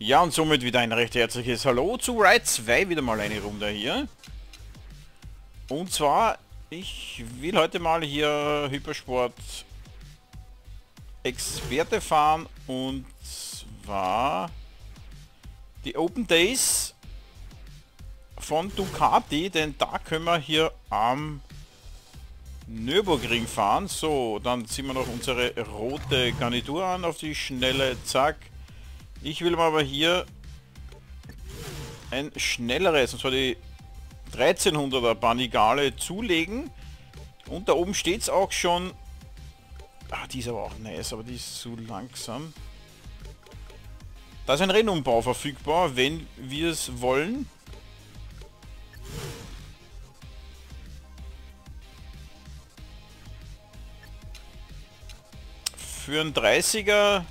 Ja, und somit wieder ein recht herzliches Hallo zu Ride 2, wieder mal eine Runde hier. Und zwar, ich will heute mal hier Hypersport Experte fahren und zwar die Open Days von Ducati, denn da können wir hier am Nürburgring fahren. So, dann ziehen wir noch unsere rote Garnitur an auf die schnelle, zack. Ich will aber hier ein schnelleres, und zwar die 1300er Panigale zulegen. Und da oben steht es auch schon. Ah, die ist aber auch nice, aber die ist zu langsam. Da ist ein Rennumbau verfügbar, wenn wir es wollen. Für einen 30er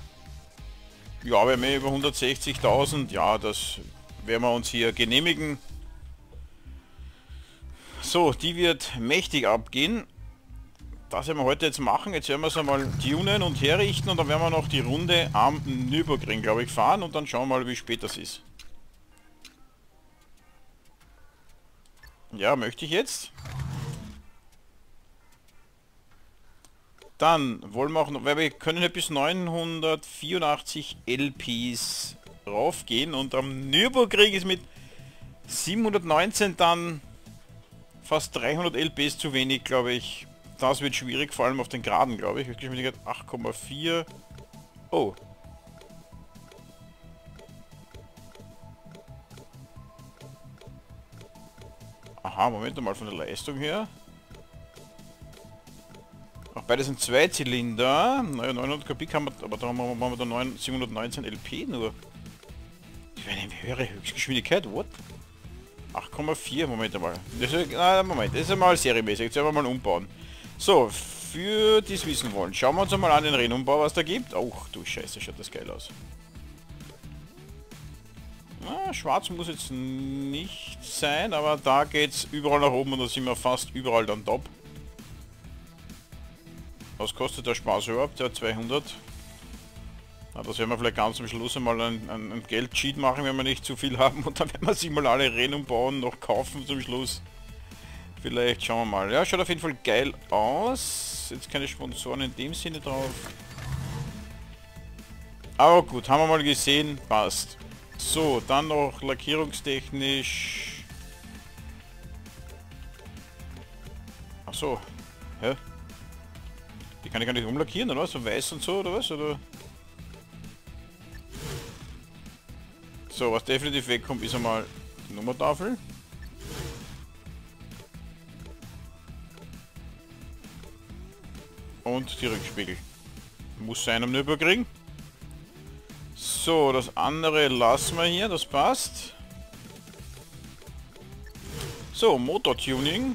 ja, wir über 160.000. Ja, das werden wir uns hier genehmigen. So, die wird mächtig abgehen. Das werden wir heute jetzt machen. Jetzt werden wir es einmal tunen und herrichten und dann werden wir noch die Runde am Nürburgring, glaube ich, fahren und dann schauen wir mal, wie spät das ist. Ja, möchte ich jetzt. Dann wollen wir auch noch, weil wir können bis 984 LPs raufgehen und am Nürburgring ist mit 719 dann fast 300 LPs zu wenig, glaube ich. Das wird schwierig, vor allem auf den Geraden, glaube ich. Geschwindigkeit 8,4. Oh. Aha, Moment mal von der Leistung her. Beide sind zwei Zylinder. Naja, 900 Kubik haben wir, aber da haben wir, haben wir da 9, 719 LP nur. Die werden eine höhere Höchstgeschwindigkeit, what? 8,4, Moment mal. Das ist, na, Moment, das ist einmal serienmäßig, jetzt werden wir mal umbauen. So, für die es wissen wollen, schauen wir uns einmal an den Rennumbau, was da gibt. Oh, du Scheiße, schaut das geil aus. Na, schwarz muss jetzt nicht sein, aber da geht es überall nach oben und da sind wir fast überall dann top. Was kostet der Spaß überhaupt? Der 200. Na, das werden wir vielleicht ganz am Schluss einmal ein, ein, ein Geldsheet machen, wenn wir nicht zu viel haben. Und dann werden wir sich mal alle Rennen bauen, noch kaufen zum Schluss. Vielleicht schauen wir mal. Ja, schaut auf jeden Fall geil aus. Jetzt keine Sponsoren in dem Sinne drauf. Aber gut, haben wir mal gesehen. Passt. So, dann noch lackierungstechnisch. Ach so. Hä? Die kann ich gar nicht umlackieren, oder? So weiß und so, oder was? Oder? So, was definitiv wegkommt, ist einmal die Nummertafel. Und die Rückspiegel. Muss sein am Nürburgring. So, das andere lassen wir hier, das passt. So, Motortuning.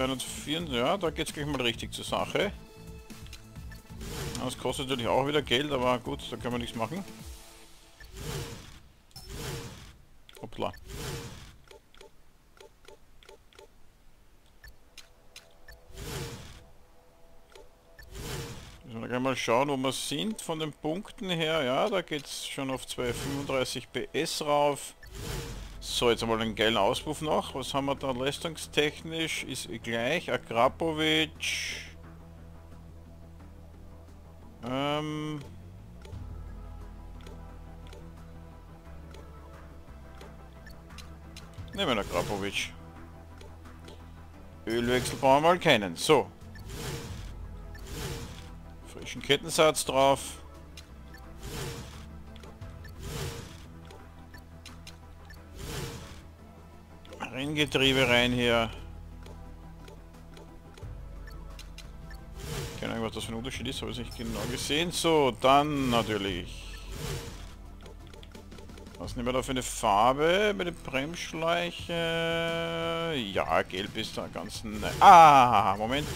204, ja, da geht es gleich mal richtig zur Sache. Das kostet natürlich auch wieder Geld, aber gut, da können wir nichts machen. Hoppla. Müssen wir gleich mal schauen, wo wir sind von den Punkten her. Ja, da geht es schon auf 235 PS rauf. So, jetzt einmal einen geilen Auspuff noch. Was haben wir da leistungstechnisch? Ist gleich. Akrapovic. Ähm... Nehmen wir Akrapovic. Ölwechsel brauchen wir mal keinen. So. Frischen Kettensatz drauf. Renngetriebe rein hier. Keine Ahnung, was das für ein Unterschied ist, habe ich nicht genau gesehen. So, dann natürlich. Was nehmen wir da für eine Farbe mit der Bremsschleiche? Ja, gelb ist da ganz... Ne ah, Moment.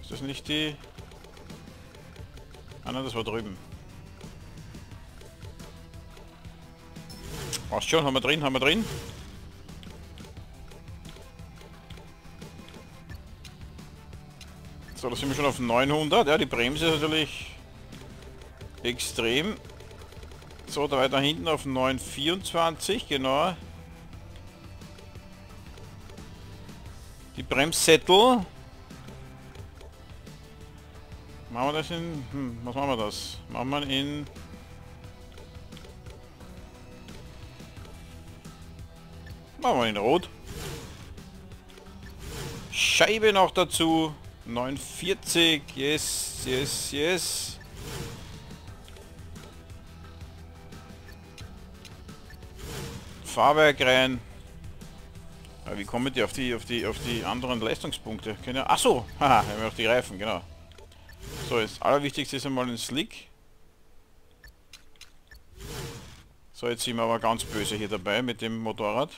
Ist das nicht die... Ah nein, das war drüben. Was schon, haben wir drin, haben wir drin. So, da sind wir schon auf 900. Ja, die Bremse ist natürlich extrem. So, da weiter hinten auf 924, genau. Die Bremssättel. Machen wir das in... Hm, was machen wir das? Machen wir in... Machen wir in Rot. Scheibe noch dazu. 49. Yes, yes, yes. Fahrwerk rein. Ja, wie kommen die auf die auf die auf die anderen Leistungspunkte? Keine Ach so, haha, haben wir auch die Reifen, genau. So, das allerwichtigste ist einmal ein Slick. So, jetzt sind wir aber ganz böse hier dabei mit dem Motorrad.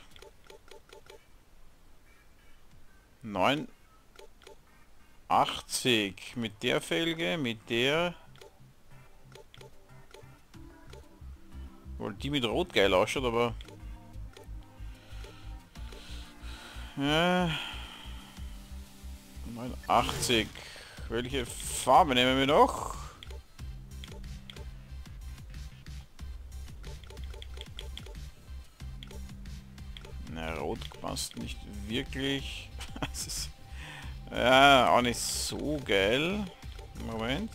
9 80 mit der Felge, mit der Wohl die mit Rot geil ausschaut, aber ja, 89 welche Farbe nehmen wir noch? Na, rot passt nicht wirklich. ja, auch nicht so geil. Moment.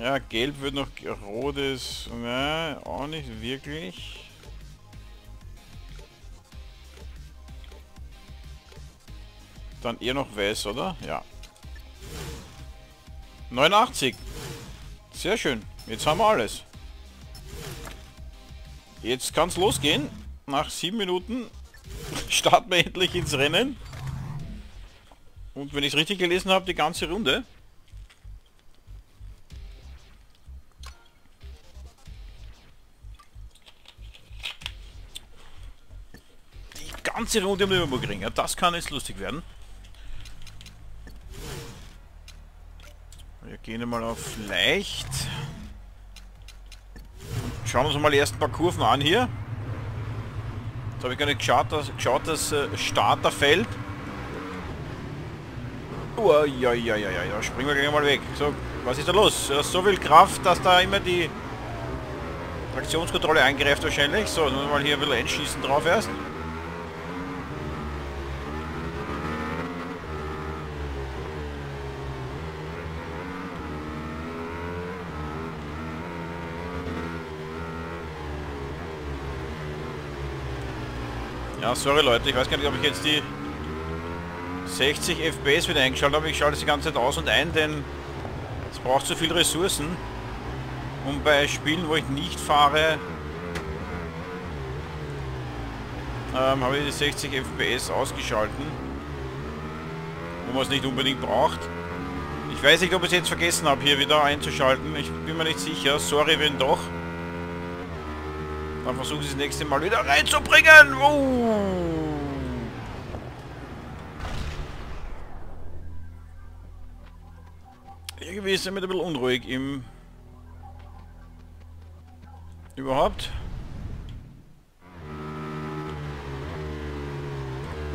Ja, gelb wird noch rotes. Na, auch nicht wirklich. Dann eher noch weiß, oder? Ja. 89. Sehr schön. Jetzt haben wir alles. Jetzt kann es losgehen. Nach sieben Minuten starten wir endlich ins Rennen. Und wenn ich es richtig gelesen habe, die ganze Runde. Die ganze Runde um Nürburgring. Ja, das kann jetzt lustig werden. Gehen mal auf leicht. Schauen uns mal die ersten paar Kurven an hier. Jetzt habe ich gar nicht geschaut, das, geschaut, das äh, Starterfeld. Ja, da springen wir gleich mal weg. So, was ist da los? So viel Kraft, dass da immer die Traktionskontrolle eingreift wahrscheinlich. So, mal hier ein bisschen einschießen drauf erst. Ja, sorry Leute, ich weiß gar nicht, ob ich jetzt die 60 FPS wieder eingeschaltet habe. Ich schalte das die ganze Zeit aus und ein, denn es braucht zu viel Ressourcen. Und bei Spielen, wo ich nicht fahre, ähm, habe ich die 60 FPS ausgeschalten. Wo man es nicht unbedingt braucht. Ich weiß nicht, ob ich es jetzt vergessen habe, hier wieder einzuschalten. Ich bin mir nicht sicher. Sorry, wenn doch. Dann versuche ich das nächste Mal wieder reinzubringen. Uh. Irgendwie ist er mit ein bisschen unruhig im... Überhaupt.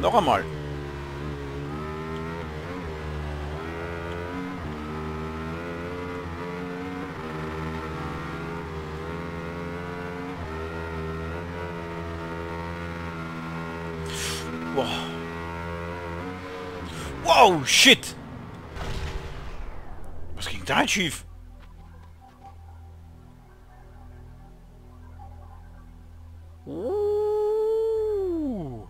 Noch einmal. Wow, shit. Was ging da schief? Uh.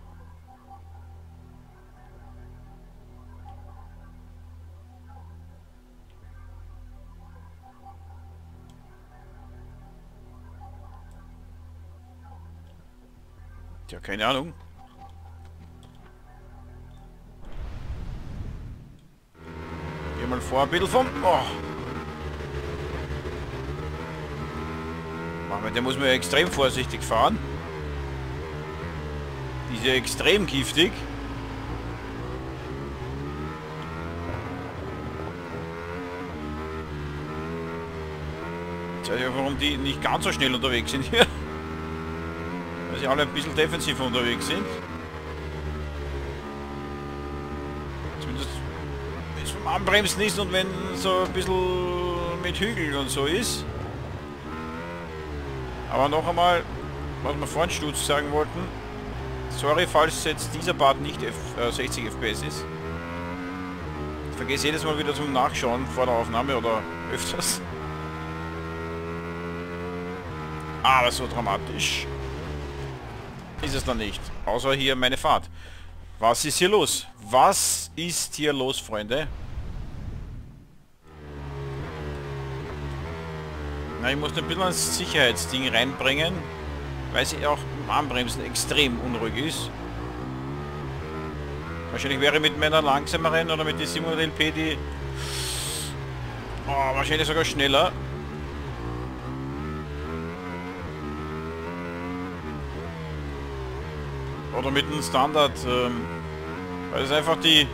Ja, keine Ahnung. Bisschen vom... Oh. Der muss man ja extrem vorsichtig fahren. Die ist ja extrem giftig. Ich weiß ja, warum die nicht ganz so schnell unterwegs sind hier. Weil sie alle ein bisschen defensiv unterwegs sind. Anbremsen ist und wenn so ein bisschen mit Hügeln und so ist. Aber noch einmal, was wir vorhin Stutz sagen wollten. Sorry, falls jetzt dieser Part nicht F äh, 60 FPS ist. Ich vergesse jedes Mal wieder zum Nachschauen vor der Aufnahme oder öfters. Aber so dramatisch ist es dann nicht. Außer hier meine Fahrt. Was ist hier los? Was ist hier los, Freunde? Na, ich muss ein bisschen ein Sicherheitsding reinbringen, weil sie auch im Anbremsen extrem unruhig ist. Wahrscheinlich wäre mit meiner langsameren oder mit der 700 LP die oh, wahrscheinlich sogar schneller. Oder mit einem Standard, ähm, weil es einfach die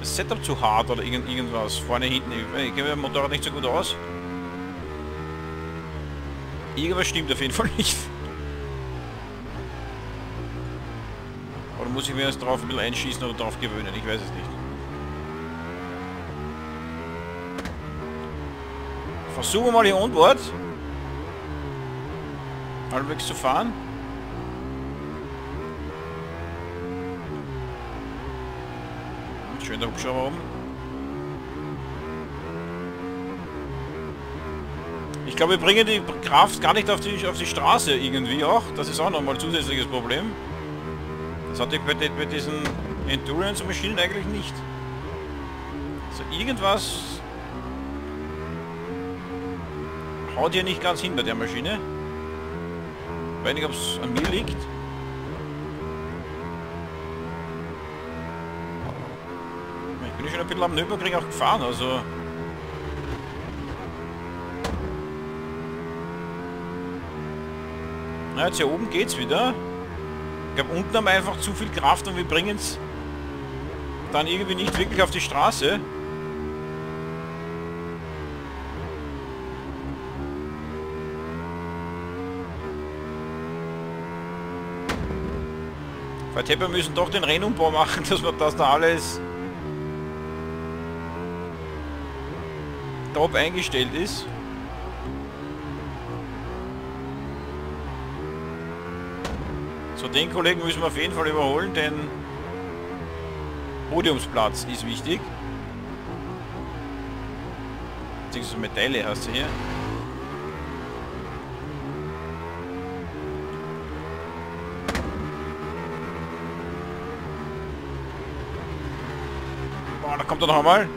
das Setup zu hart oder irgend, irgendwas. Vorne, hinten, ich kenne der Motorrad nicht so gut aus. Irgendwas stimmt auf jeden Fall nicht. Oder muss ich mir jetzt drauf ein bisschen einschießen oder drauf gewöhnen? Ich weiß es nicht. Versuchen wir mal hier onboard. Halbwegs zu fahren. Schön der Hubschrauber oben. Ich glaube, wir bringen die Kraft gar nicht auf die, auf die Straße irgendwie auch. Das ist auch nochmal ein zusätzliches Problem. Das hatte ich bei, bei diesen Endurance-Maschinen eigentlich nicht. Also irgendwas haut hier nicht ganz hin bei der Maschine. Ich weiß nicht, ob es an mir liegt. Ich bin schon ein bisschen am Nürburgring auch gefahren, also... Na, jetzt hier oben geht's wieder. Ich glaube, unten haben wir einfach zu viel Kraft und wir bringen es dann irgendwie nicht wirklich auf die Straße. Vielleicht wir müssen doch den Rennumbau machen, dass wir das da alles top eingestellt ist. So, den Kollegen müssen wir auf jeden Fall überholen, denn Podiumsplatz ist wichtig. Beziehungsweise Medaille hast du hier. Boah, da kommt er noch einmal.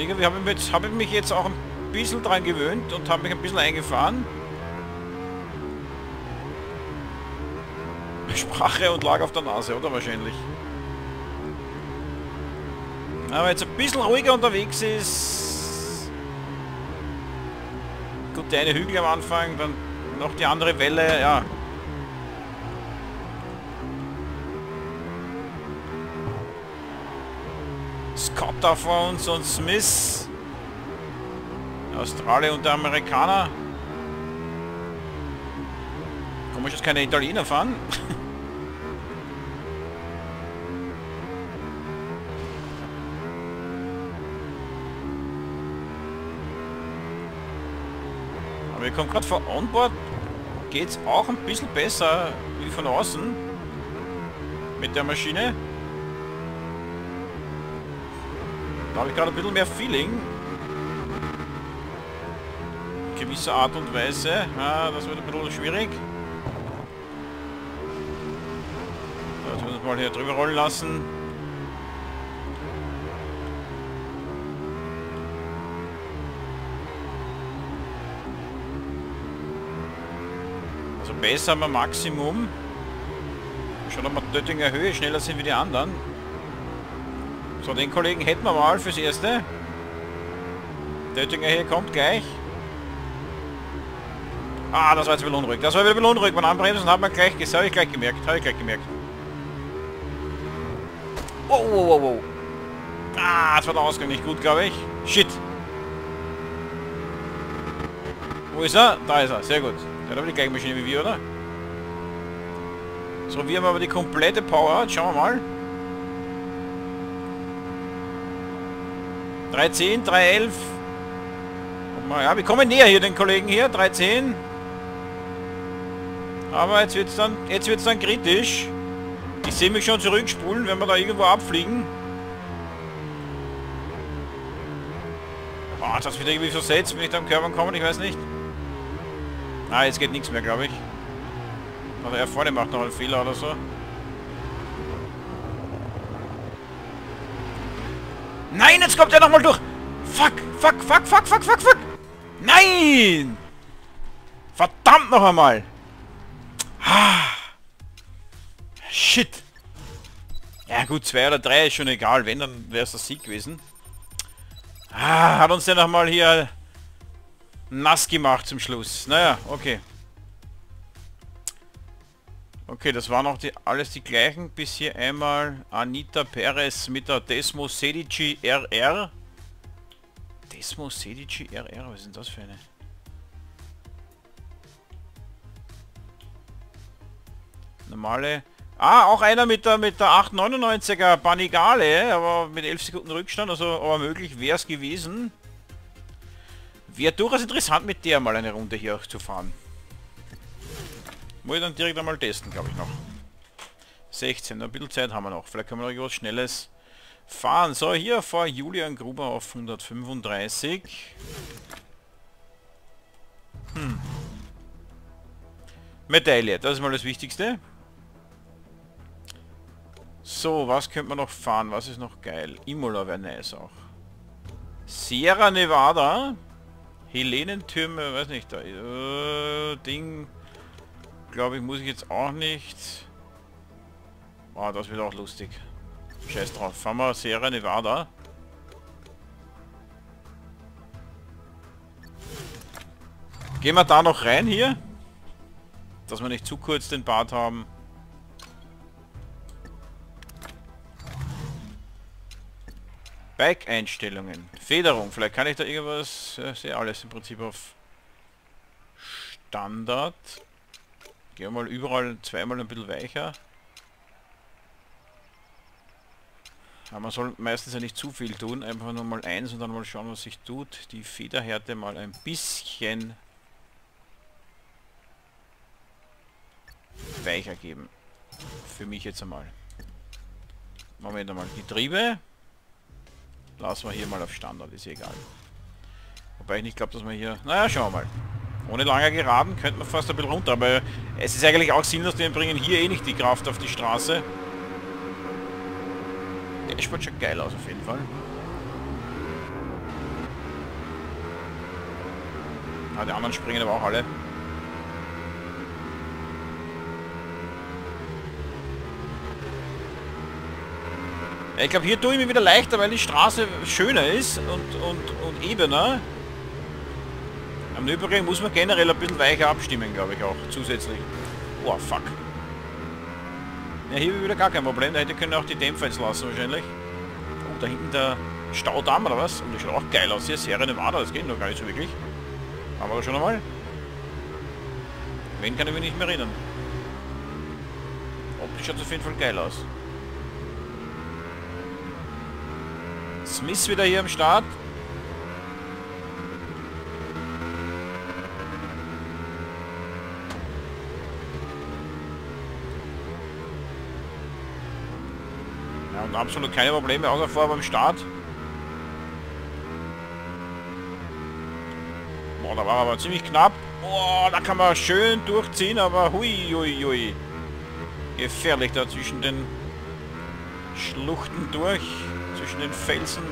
Irgendwie habe ich, hab ich mich jetzt auch ein bisschen dran gewöhnt und habe mich ein bisschen eingefahren. Sprache und lag auf der Nase, oder wahrscheinlich? Aber jetzt ein bisschen ruhiger unterwegs ist. Gut, der eine Hügel am Anfang, dann noch die andere Welle, ja. Scott da vor uns und Smith. Australier und der Amerikaner. Komisch, dass keine Italiener fahren. Aber wir kommen gerade von Onboard. Geht es auch ein bisschen besser wie von außen. Mit der Maschine. Da habe ich gerade ein bisschen mehr Feeling. In gewisser Art und Weise. Ja, das wird ein bisschen schwierig. So, jetzt müssen wir mal hier drüber rollen lassen. Also besser haben wir Maximum. Schon einmal Döttinger Höhe, schneller sind wie die anderen. So, den Kollegen hätten wir mal fürs Erste. Döttinger hier kommt gleich. Ah, das war jetzt bisschen unruhig. Das war wieder unruhig. Beim Anbremsen hat man gleich, das habe ich gleich gemerkt. Habe ich gleich gemerkt. Oh, oh, oh, oh. Ah, das war der Ausgang nicht gut, glaube ich. Shit. Wo ist er? Da ist er. Sehr gut. Der hat aber die gleiche Maschine wie wir, oder? So, wir haben aber die komplette Power. Schauen wir mal. 310, 311. Ja, wir kommen näher hier den Kollegen hier. 310. Aber jetzt wird es dann, jetzt wird's dann kritisch. Ich sehe mich schon zurückspulen, wenn wir da irgendwo abfliegen. Oh, das wieder irgendwie versetzt, wenn ich da am Körper komme, ich weiß nicht. Ah, jetzt geht nichts mehr, glaube ich. Aber er vorne macht noch einen Fehler oder so. Nein, jetzt kommt er nochmal durch. Fuck, fuck, fuck, fuck, fuck, fuck, fuck. Nein! Verdammt noch einmal. Ah. Shit. Ja gut, zwei oder drei ist schon egal. Wenn, dann wäre es der Sieg gewesen. Ah, hat uns der nochmal hier nass gemacht zum Schluss. Naja, okay. Okay, das waren auch die, alles die gleichen, bis hier einmal Anita Perez mit der Desmo Sedici RR. Desmo Sedici RR, was denn das für eine? Normale. Ah, auch einer mit der mit der 899er Panigale, aber mit 11 Sekunden Rückstand, also aber möglich wäre es gewesen. Wäre durchaus interessant mit der mal eine Runde hier auch zu fahren. Muss ich dann direkt einmal testen, glaube ich noch. 16, ein bisschen Zeit haben wir noch. Vielleicht können wir noch etwas Schnelles fahren. So, hier vor Julian Gruber auf 135. Hm. Medaille, das ist mal das Wichtigste. So, was könnte man noch fahren? Was ist noch geil? Imola wäre nice auch. Sierra Nevada. Helenentürme, weiß nicht, da. Äh, Ding. Glaube ich, muss ich jetzt auch nicht. Oh, das wird auch lustig. Scheiß drauf. Fahren wir Sierra Nevada. Gehen wir da noch rein hier? Dass wir nicht zu kurz den Bart haben. Bike-Einstellungen. Federung. Vielleicht kann ich da irgendwas... Äh, sehe alles im Prinzip auf Standard. Gehen wir mal überall zweimal ein bisschen weicher. Aber man soll meistens ja nicht zu viel tun. Einfach nur mal eins und dann mal schauen, was sich tut. Die Federhärte mal ein bisschen weicher geben. Für mich jetzt einmal. Moment einmal. Getriebe. Lassen wir hier mal auf Standard, ist egal. Wobei ich nicht glaube, dass man hier... Naja, schauen wir mal. Ohne lange Geraden könnte man fast ein bisschen runter, aber es ist eigentlich auch sinnlos, wir bringen hier eh nicht die Kraft auf die Straße. Der schaut schon geil aus auf jeden Fall. Ah, die anderen springen aber auch alle. Ich glaube, hier tue ich mir wieder leichter, weil die Straße schöner ist und, und, und ebener. Am Nürburgring muss man generell ein bisschen weicher abstimmen, glaube ich auch, zusätzlich. Oh, fuck. Ja, hier wieder gar kein Problem, da hätte können auch die Dämpfer jetzt lassen wahrscheinlich. Oh, da hinten der Staudamm oder was? Und das schaut auch geil aus. Hier Serie Nevada, das geht noch gar nicht so wirklich. Haben wir schon einmal? Wen kann ich mich nicht mehr erinnern. Optisch schaut auf jeden Fall geil aus. Smith wieder hier am Start. Absolut keine Probleme, außer vor beim Start. Boah, da war aber ziemlich knapp. Boah, da kann man schön durchziehen, aber hui, hui, hui. Gefährlich da zwischen den Schluchten durch zwischen den Felsen.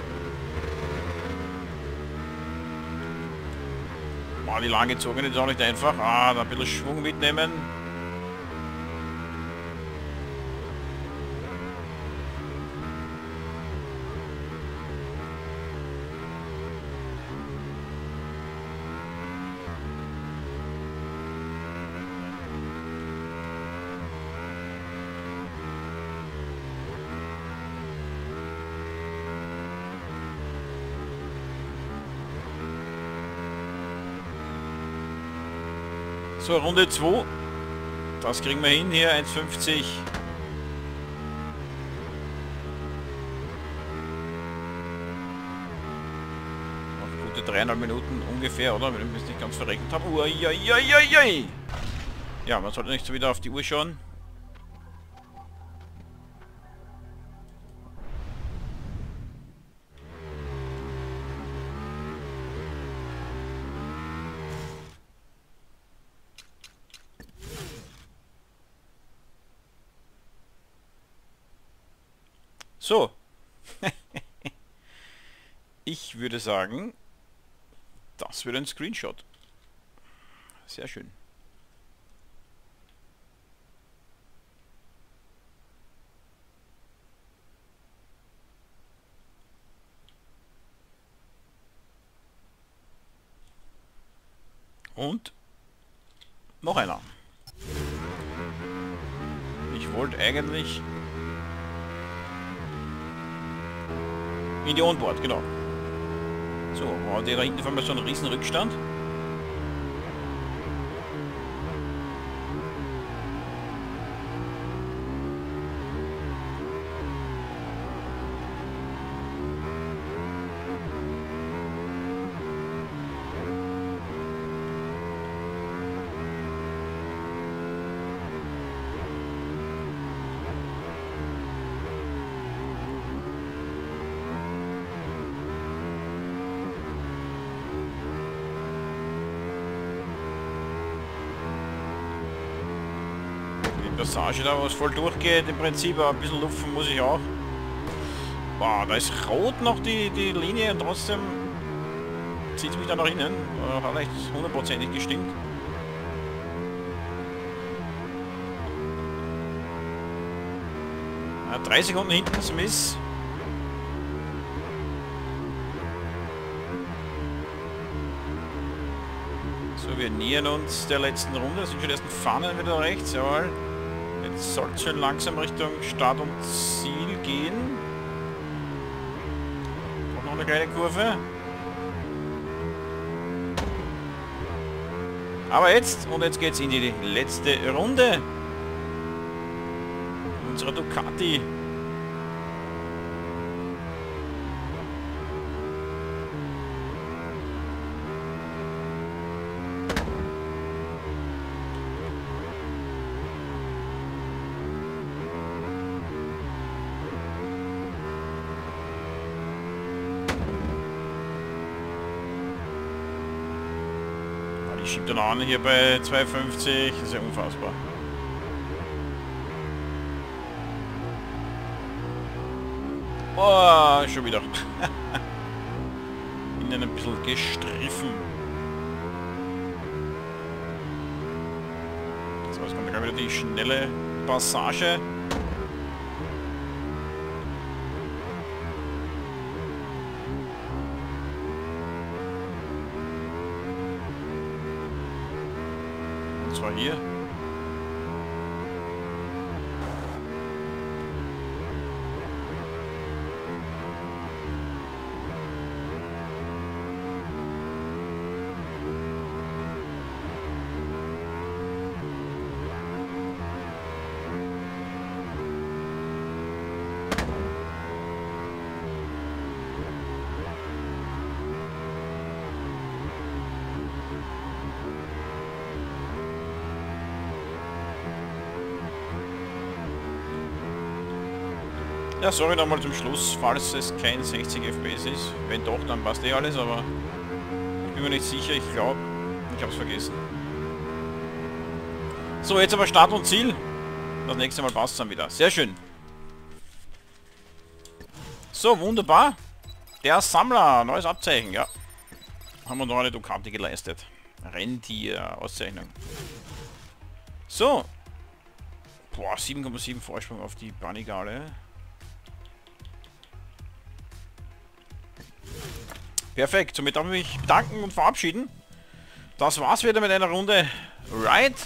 Boah, die langgezogen ist auch nicht einfach. Ah, da ein bisschen Schwung mitnehmen. So, Runde 2. Das kriegen wir hin hier, 1,50. Noch gute dreieinhalb Minuten ungefähr, oder? Wenn ich es nicht ganz verrechnet habe. Uiuiuiui. Ja, man sollte nicht so wieder auf die Uhr schauen. So. ich würde sagen, das wird ein Screenshot. Sehr schön. Und noch einer. Ich wollte eigentlich die Onboard, genau. So, war der da hinten auf einmal so ein riesen Rückstand. Passage da, was voll durchgeht, im Prinzip, aber ein bisschen lupfen muss ich auch. Wow, da ist rot noch die, die Linie und trotzdem zieht mich da nach innen. Hat echt hundertprozentig gestimmt. Ja, drei Sekunden hinten Smith. So, wir nähern uns der letzten Runde. Das sind schon die ersten Fahnen wieder rechts, jawohl. Sollte schon langsam Richtung Start und Ziel gehen. Auch noch eine kleine Kurve. Aber jetzt, und jetzt geht es in die letzte Runde. Unserer Ducati. Schiebt dann an hier bei 2,50. Das ist ja unfassbar. Boah, schon wieder. Innen ein bisschen gestriffen. So, jetzt kommt dann wieder die schnelle Passage. Zwar hier. Ja, sorry nochmal zum Schluss, falls es kein 60 FPS ist. Wenn doch, dann passt eh alles, aber ich bin mir nicht sicher. Ich glaube, ich habe es vergessen. So, jetzt aber Start und Ziel. Das nächste Mal passt dann wieder. Sehr schön. So, wunderbar. Der Sammler, neues Abzeichen, ja. Haben wir noch eine Ducati geleistet. Rentier-Auszeichnung. So. Boah, 7,7 Vorsprung auf die Panigale. Perfekt, somit darf ich mich bedanken und verabschieden. Das war's wieder mit einer Runde Ride.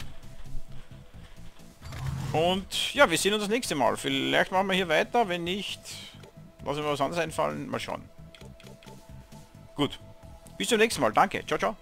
Und ja, wir sehen uns das nächste Mal. Vielleicht machen wir hier weiter, wenn nicht, lassen wir was anderes einfallen. Mal schauen. Gut. Bis zum nächsten Mal. Danke. Ciao, ciao.